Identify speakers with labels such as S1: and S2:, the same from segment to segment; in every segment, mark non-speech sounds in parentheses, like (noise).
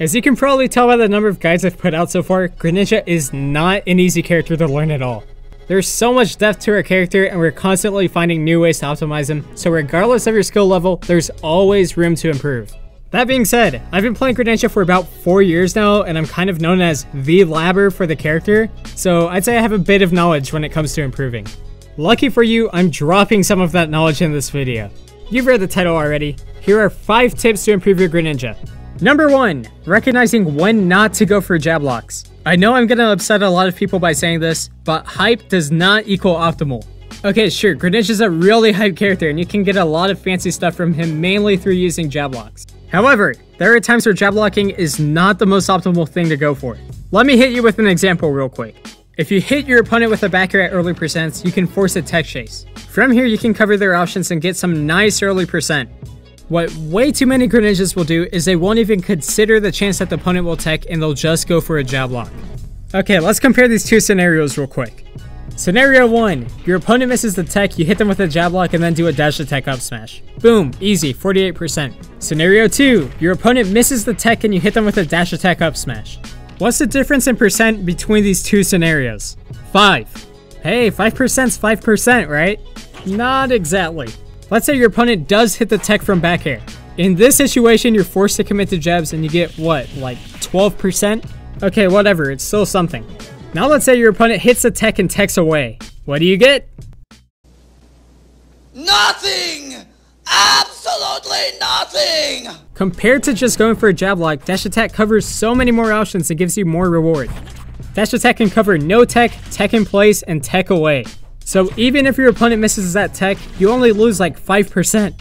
S1: As you can probably tell by the number of guides I've put out so far, Greninja is not an easy character to learn at all. There's so much depth to her character and we're constantly finding new ways to optimize him, so regardless of your skill level, there's always room to improve. That being said, I've been playing Greninja for about 4 years now and I'm kind of known as the labber for the character, so I'd say I have a bit of knowledge when it comes to improving. Lucky for you, I'm dropping some of that knowledge in this video. You've read the title already. Here are 5 tips to improve your Greninja. Number 1. Recognizing when not to go for jab locks. I know I'm gonna upset a lot of people by saying this, but hype does not equal optimal. Okay, sure, Greninja is a really hype character and you can get a lot of fancy stuff from him mainly through using jab locks. However, there are times where jab locking is not the most optimal thing to go for. Let me hit you with an example real quick. If you hit your opponent with a back air early percents, you can force a tech chase. From here, you can cover their options and get some nice early percent. What way too many Greninjas will do is they won't even consider the chance that the opponent will tech and they'll just go for a jab lock. Okay, let's compare these two scenarios real quick. Scenario 1. Your opponent misses the tech, you hit them with a jab lock and then do a dash attack up smash. Boom, easy, 48%. Scenario 2. Your opponent misses the tech and you hit them with a dash attack up smash. What's the difference in percent between these two scenarios? 5. Hey, 5%'s 5%, right? Not exactly. Let's say your opponent does hit the tech from back air. In this situation, you're forced to commit to jabs and you get, what, like 12%? Okay, whatever, it's still something. Now let's say your opponent hits the tech and techs away. What do you get?
S2: Nothing! Absolutely nothing!
S1: Compared to just going for a jab lock, dash attack covers so many more options and gives you more reward. Dash attack can cover no tech, tech in place, and tech away. So even if your opponent misses that tech, you only lose like 5%.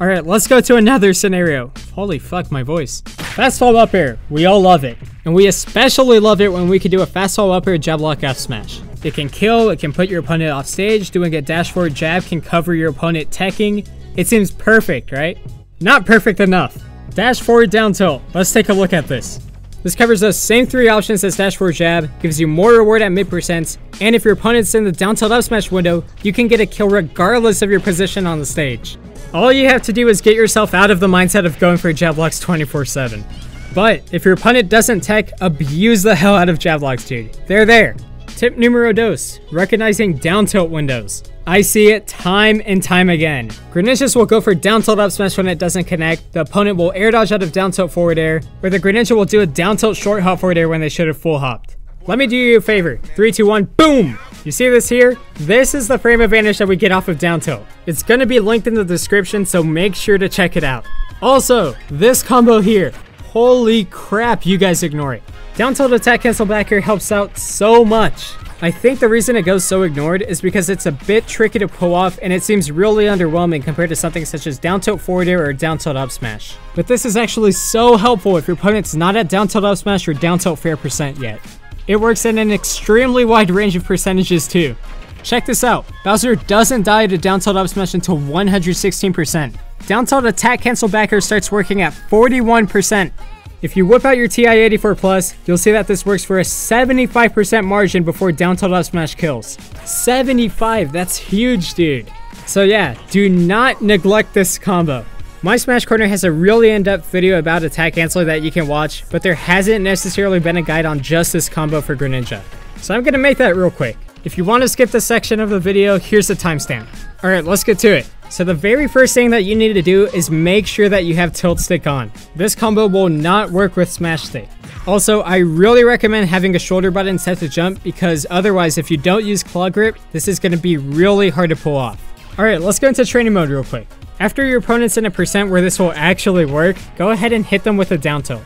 S1: Alright, let's go to another scenario. Holy fuck, my voice. Fast fall up air. We all love it. And we especially love it when we can do a fast fall up air jab lock F smash. It can kill, it can put your opponent off stage, doing a dash forward jab can cover your opponent teching. It seems perfect, right? Not perfect enough. Dash forward down tilt. Let's take a look at this. This covers the same three options as dash forward jab, gives you more reward at mid percents, and if your opponent's in the down tilt up smash window, you can get a kill regardless of your position on the stage. All you have to do is get yourself out of the mindset of going for jab locks 24-7. But if your opponent doesn't tech, abuse the hell out of jab locks, dude. They're there. Tip numero dos, recognizing down tilt windows. I see it time and time again. Greninjas will go for down tilt up smash when it doesn't connect, the opponent will air dodge out of down tilt forward air, or the Greninja will do a down tilt short hop forward air when they should have full hopped. Let me do you a favor. 3, 2, 1, boom! You see this here? This is the frame advantage that we get off of down tilt. It's gonna be linked in the description, so make sure to check it out. Also, this combo here. Holy crap, you guys ignore it. Down tilt attack cancel back air helps out so much. I think the reason it goes so ignored is because it's a bit tricky to pull off and it seems really underwhelming compared to something such as down tilt forward air or down tilt up smash. But this is actually so helpful if your opponent's not at down tilt up smash or down tilt fair percent yet. It works in an extremely wide range of percentages too. Check this out, Bowser doesn't die to down tilt up smash until 116%. Down tilt attack cancel back air starts working at 41%. If you whip out your TI-84 Plus, you'll see that this works for a 75% margin before down tilt up smash kills. 75, that's huge, dude. So yeah, do not neglect this combo. My Smash Corner has a really in-depth video about attack cancel that you can watch, but there hasn't necessarily been a guide on just this combo for Greninja. So I'm gonna make that real quick. If you want to skip this section of the video, here's the timestamp. Alright, let's get to it. So the very first thing that you need to do is make sure that you have tilt stick on. This combo will not work with smash stick. Also, I really recommend having a shoulder button set to jump because otherwise if you don't use claw grip, this is going to be really hard to pull off. Alright, let's go into training mode real quick. After your opponent's in a percent where this will actually work, go ahead and hit them with a down tilt.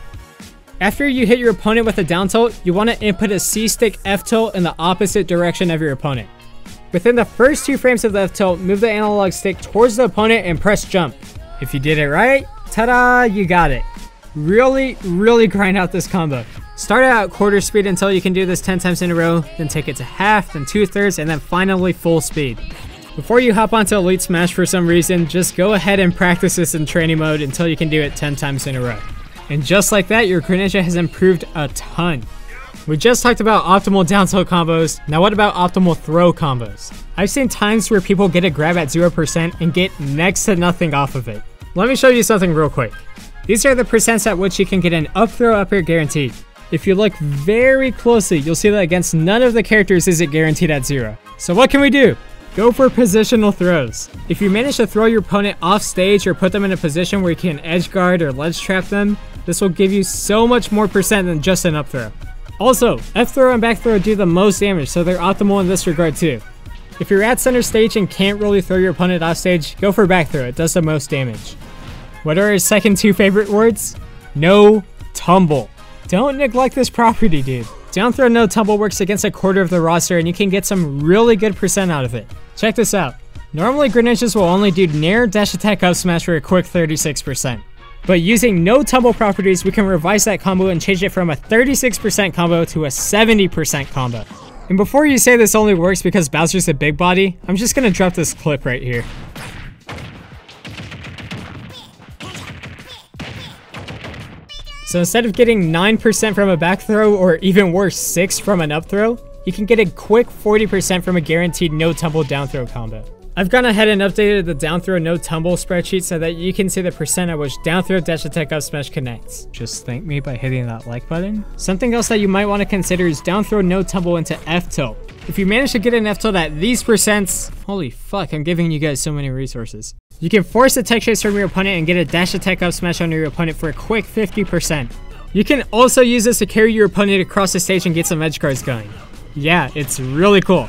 S1: After you hit your opponent with a down tilt, you want to input a C-stick F tilt in the opposite direction of your opponent. Within the first two frames of the F tilt, move the analog stick towards the opponent and press jump. If you did it right, ta-da, you got it. Really, really grind out this combo. Start out quarter speed until you can do this 10 times in a row, then take it to half, then two thirds, and then finally full speed. Before you hop onto Elite Smash for some reason, just go ahead and practice this in training mode until you can do it 10 times in a row. And just like that, your Greninja has improved a ton. We just talked about optimal down tilt combos, now what about optimal throw combos? I've seen times where people get a grab at 0% and get next to nothing off of it. Let me show you something real quick. These are the percents at which you can get an up throw up air guaranteed. If you look very closely, you'll see that against none of the characters is it guaranteed at zero. So what can we do? Go for positional throws. If you manage to throw your opponent off stage or put them in a position where you can edge guard or ledge trap them, this will give you so much more percent than just an up throw. Also, F throw and back throw do the most damage, so they're optimal in this regard too. If you're at center stage and can't really throw your opponent off stage, go for back throw, it does the most damage. What are his second two favorite words? No tumble. Don't neglect this property, dude. Down throw no tumble works against a quarter of the roster and you can get some really good percent out of it. Check this out. Normally Greninjas will only do Nair dash attack up smash for a quick 36%. But using no tumble properties, we can revise that combo and change it from a 36% combo to a 70% combo. And before you say this only works because Bowser's a big body, I'm just gonna drop this clip right here. So instead of getting 9% from a back throw, or even worse, 6 from an up throw, you can get a quick 40% from a guaranteed no tumble down throw combo. I've gone ahead and updated the down throw no tumble spreadsheet so that you can see the percent at which down throw dash attack up smash connects. Just thank me by hitting that like button. Something else that you might want to consider is down throw no tumble into F tilt. If you manage to get an F tilt at these percents, holy fuck, I'm giving you guys so many resources. You can force a tech chase from your opponent and get a dash attack up smash on your opponent for a quick 50%. You can also use this to carry your opponent across the stage and get some edge guards going. Yeah, it's really cool.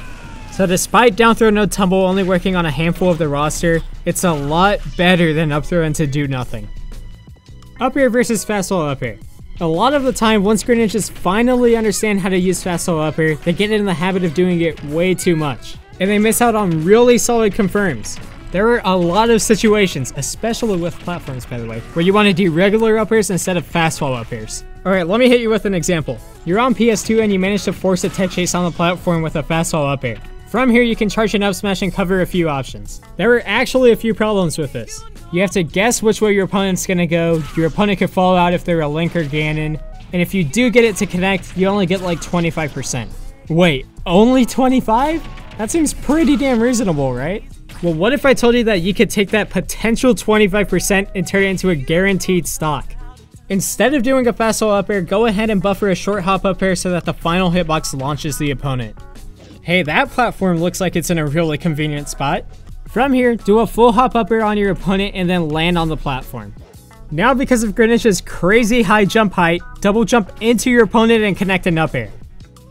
S1: So despite down throw no tumble only working on a handful of the roster, it's a lot better than up throw into do nothing. Up air versus fast fall up air. A lot of the time, once Greninjas finally understand how to use fast fall up air, they get in the habit of doing it way too much. And they miss out on really solid confirms. There are a lot of situations, especially with platforms by the way, where you want to do regular up airs instead of fast fall up airs. Alright, let me hit you with an example. You're on PS2 and you manage to force a tech chase on the platform with a fast fall up air. From here, you can charge an up smash and cover a few options. There are actually a few problems with this. You have to guess which way your opponent's gonna go, your opponent could fall out if they're a Link or Ganon, and if you do get it to connect, you only get like 25%. Wait, only 25? That seems pretty damn reasonable, right? Well, what if I told you that you could take that potential 25% and turn it into a guaranteed stock? Instead of doing a fast up air, go ahead and buffer a short hop up air so that the final hitbox launches the opponent. Hey, that platform looks like it's in a really convenient spot. From here, do a full hop up air on your opponent and then land on the platform. Now because of Greninja's crazy high jump height, double jump into your opponent and connect an up air.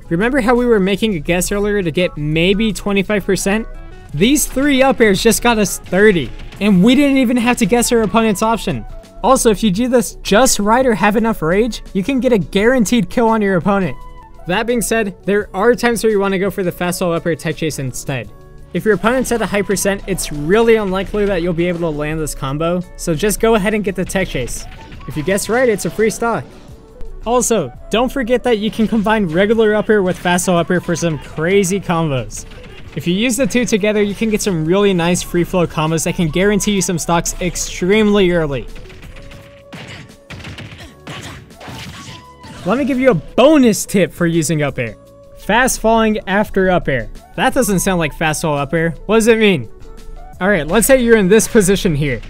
S1: Remember how we were making a guess earlier to get maybe 25%? These three up airs just got us 30, and we didn't even have to guess our opponent's option. Also, if you do this just right or have enough rage, you can get a guaranteed kill on your opponent. That being said, there are times where you want to go for the fast fall up air tech chase instead. If your opponent's at a high percent, it's really unlikely that you'll be able to land this combo, so just go ahead and get the tech chase. If you guess right, it's a free stock. Also, don't forget that you can combine regular up air with fast fall up air for some crazy combos. If you use the two together, you can get some really nice free flow combos that can guarantee you some stocks extremely early. Let me give you a bonus tip for using up air. Fast falling after up air. That doesn't sound like fast fall up air. What does it mean? Alright, let's say you're in this position here.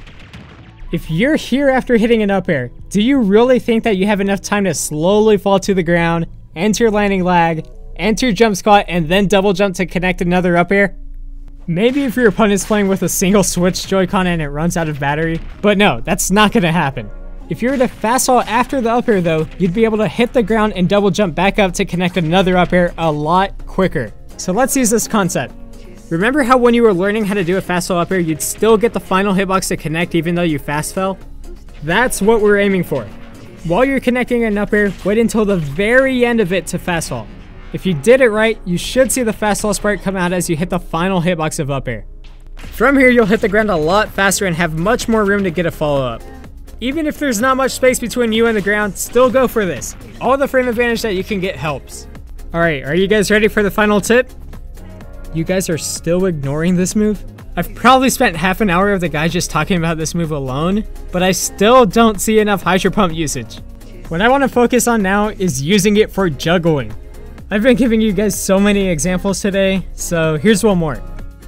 S1: If you're here after hitting an up air, do you really think that you have enough time to slowly fall to the ground, enter landing lag, enter jump squat, and then double jump to connect another up air? Maybe if your opponent's playing with a single switch Joy-Con and it runs out of battery, but no, that's not gonna happen. If you were to fast fall after the up air though, you'd be able to hit the ground and double jump back up to connect another up air a lot quicker. So let's use this concept. Remember how when you were learning how to do a fast fall up air, you'd still get the final hitbox to connect even though you fast fell? That's what we're aiming for. While you're connecting an up air, wait until the very end of it to fast fall. If you did it right, you should see the fast fall sprite come out as you hit the final hitbox of up air. From here, you'll hit the ground a lot faster and have much more room to get a follow up. Even if there's not much space between you and the ground, still go for this. All the frame advantage that you can get helps. Alright, are you guys ready for the final tip? You guys are still ignoring this move? I've probably spent half an hour of the guy just talking about this move alone, but I still don't see enough Hydro Pump usage. What I want to focus on now is using it for juggling. I've been giving you guys so many examples today, so here's one more.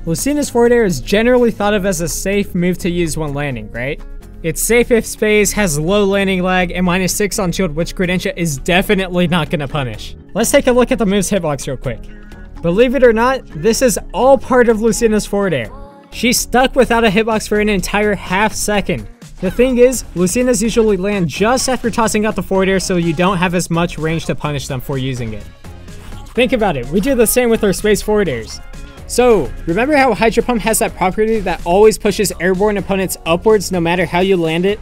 S1: Lucina's forward air is generally thought of as a safe move to use when landing, right? It's safe if space, has low landing lag, and minus 6 on shield, which Greninja is definitely not gonna punish. Let's take a look at the move's hitbox real quick. Believe it or not, this is all part of Lucina's forward air. She's stuck without a hitbox for an entire half second. The thing is, Lucina's usually land just after tossing out the forward air so you don't have as much range to punish them for using it. Think about it, we do the same with our space forward airs. So, remember how Hydro Pump has that property that always pushes airborne opponents upwards no matter how you land it?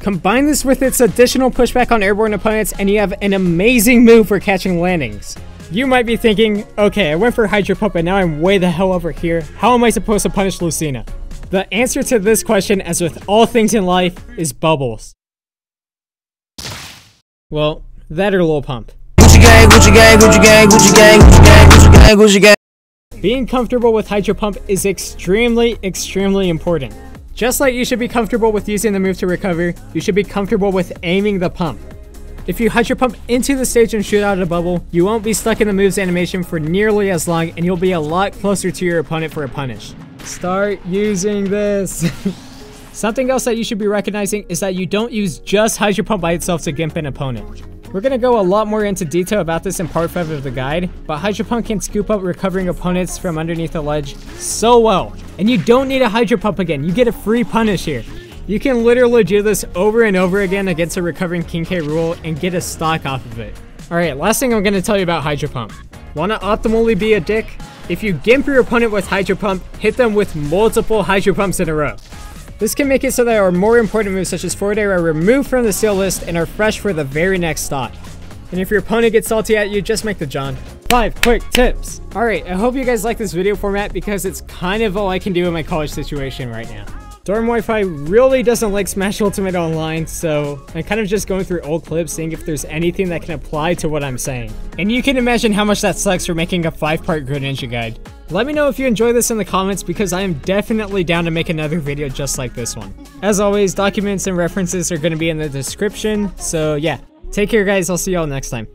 S1: Combine this with its additional pushback on airborne opponents and you have an amazing move for catching landings. You might be thinking, okay, I went for Hydro Pump and now I'm way the hell over here. How am I supposed to punish Lucina? The answer to this question, as with all things in life, is bubbles. Well, that or Lil Pump.
S3: Gucci gang, Gucci gang, Gucci gang, Gucci gang, Gucci gang, Gucci gang.
S1: Being comfortable with Hydro Pump is extremely, extremely important. Just like you should be comfortable with using the move to recover, you should be comfortable with aiming the pump. If you Hydro Pump into the stage and shoot out a bubble, you won't be stuck in the move's animation for nearly as long and you'll be a lot closer to your opponent for a punish. Start using this! (laughs) Something else that you should be recognizing is that you don't use just Hydro Pump by itself to gimp an opponent. We're gonna go a lot more into detail about this in part 5 of the guide, but Hydro Pump can scoop up recovering opponents from underneath the ledge so well. And you don't need a Hydro Pump again, you get a free punish here. You can literally do this over and over again against a recovering King K. Rool and get a stock off of it. Alright, last thing I'm gonna tell you about Hydro Pump. Wanna optimally be a dick? If you gimp your opponent with Hydro Pump, hit them with multiple Hydro Pumps in a row. This can make it so that our more important moves such as forward air are removed from the stale list and are fresh for the very next stock. And if your opponent gets salty at you, just make the John. 5 quick tips! Alright, I hope you guys like this video format because it's kind of all I can do in my college situation right now. Dorm Wi-Fi really doesn't like Smash Ultimate Online, so I'm kind of just going through old clips seeing if there's anything that can apply to what I'm saying. And you can imagine how much that sucks for making a 5-part Greninja guide. Let me know if you enjoy this in the comments because I am definitely down to make another video just like this one. As always, documents and references are going to be in the description, so yeah. Take care guys, I'll see y'all next time.